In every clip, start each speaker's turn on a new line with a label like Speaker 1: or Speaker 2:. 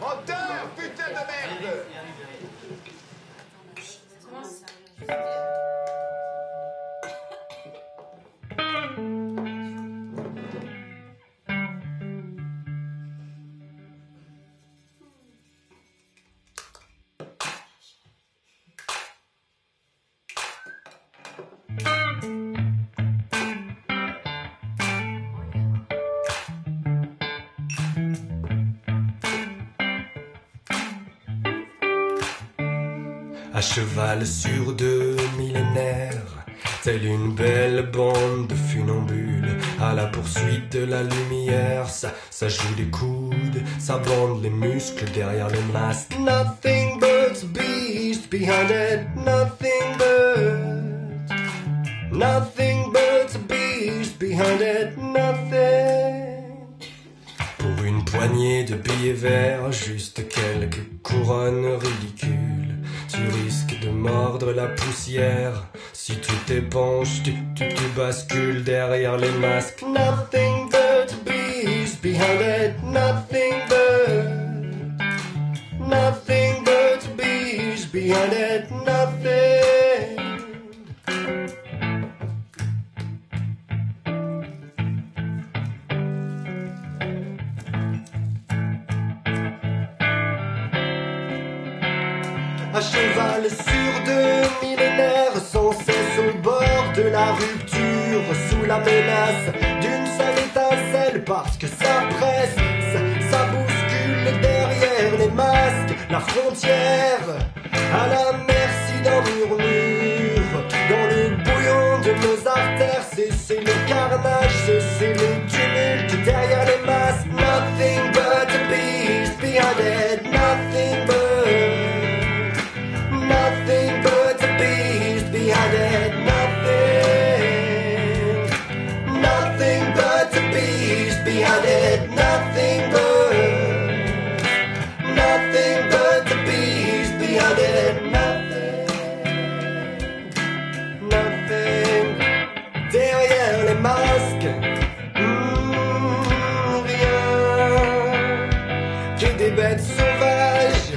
Speaker 1: Menteur, putain de merde
Speaker 2: À cheval sur deux millénaires, telle une belle bande de à la poursuite de la lumière, ça, joue des coudes, ça bande les muscles derrière le masque. Nothing but beast behind it, nothing but, nothing but beast behind it, nothing. Pour une poignée de billets verts, juste quelques couronnes ridicules. Mordre la poussière. Si tu t'épanches, tu, tu, bascules derrière les masques. Nothing beast behind it. À cheval sur deux millénaires, sans cesse au bord de la rupture, sous la menace d'une seule étincelle, parce que ça presse, ça, bouscule derrière les masques, la frontière, à la merci d'un murmure, dans le bouillon de nos artères, c'est le carnage, c'est le Nothing but. Nothing but it. Nothing. Nothing. Derrière les masques. hmm, rien. Que des bêtes sauvages.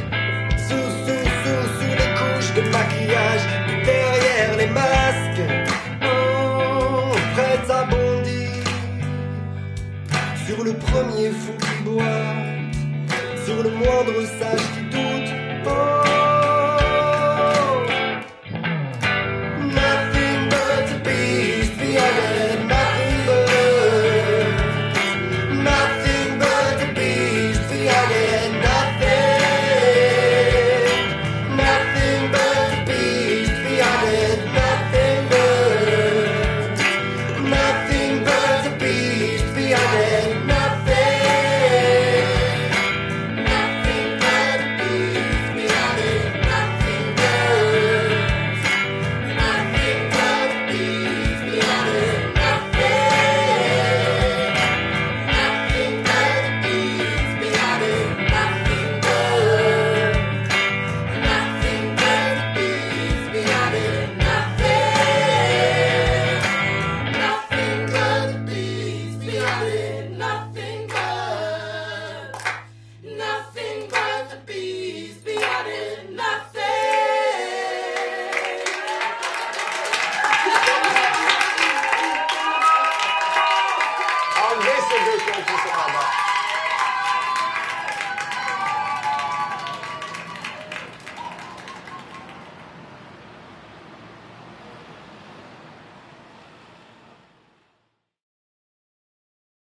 Speaker 2: Sous, sous, sous, sous les couches de maquillage, derrière les masques, Sur le premier fou qui boit, sur le moindre sage qui
Speaker 1: 这可以说一话吗？